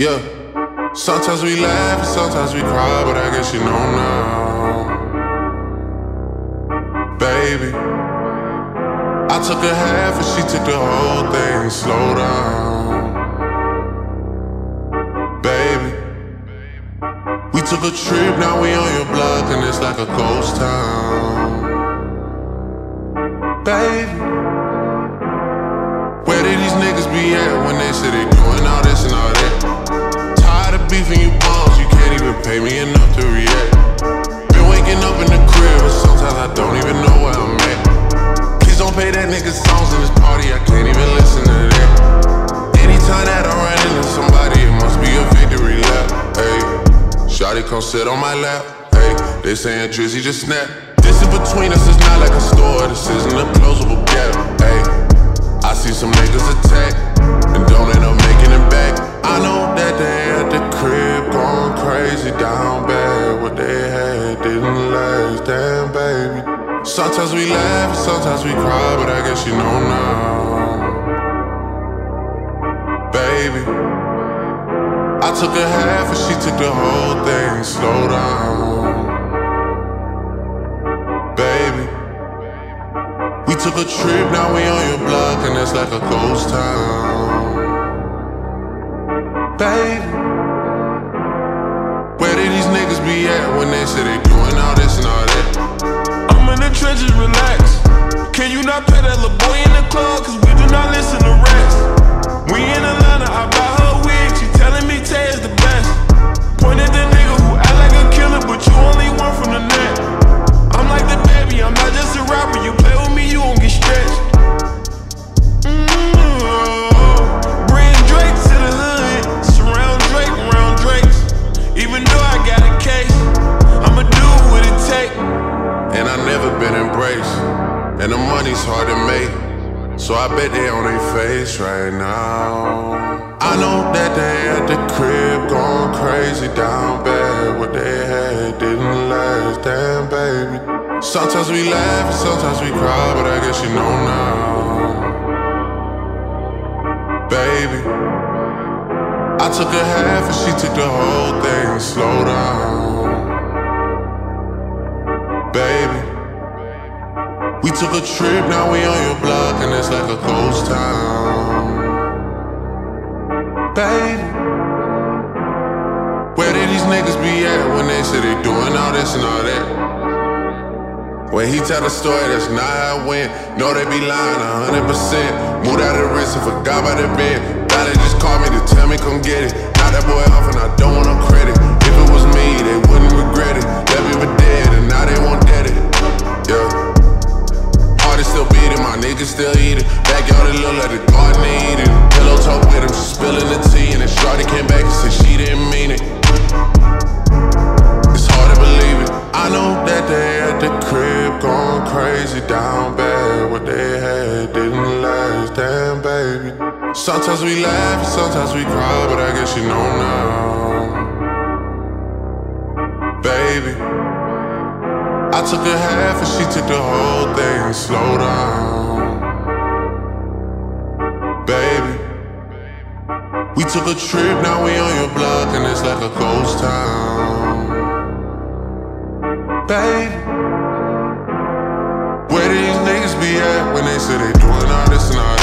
Yeah. Sometimes we laugh, sometimes we cry, but I guess you know now. Baby. I took a half and she took the whole thing. Slow down. Baby. We took a trip, now we on your block, and it's like a ghost town. Baby. Where did these niggas be at when they say they doing all this and all songs in this party, I can't even listen to that. Anytime that I run into somebody, it must be a victory lap. Hey, Shotty come sit on my lap. Hey, they saying Drizzy just snap. This in between us is not like a store, this isn't a closable gap. Hey. I see some niggas attack and don't end up sometimes we cry, but I guess you know now. Baby, I took a half and she took the whole thing. Slow down. Baby, we took a trip, now we on your block, and it's like a ghost town. Baby, where did these niggas be at when they say they You not pay that little boy in the club? Cause we do not listen So I bet they on their face right now. I know that they at the crib going crazy down bad. What they had didn't last, damn baby. Sometimes we laugh and sometimes we cry, but I guess you know now. Baby, I took a half and she took the whole thing. Slow down. Took a trip, now we on your block, and it's like a ghost town. Baby, where did these niggas be at when they say they doing all this and all that? When he tell the story, that's not how it went. Know they be lying 100%. Moved out of the wrist and forgot about the bed. Valley just called me to tell me come get it. Now that boy off and I don't want no like the garden eating. Pillow talk with him, she spilling the tea. And then Shorty came back and said she didn't mean it. It's hard to believe it. I know that they at the crib going crazy down bad. What they had didn't last, damn baby. Sometimes we laugh, sometimes we cry, but I guess you know now. Baby, I took a half and she took the whole thing. Slow down. Took a trip, now we on your block, and it's like a ghost town. Baby, where did these niggas be at when they say they doing all this and all?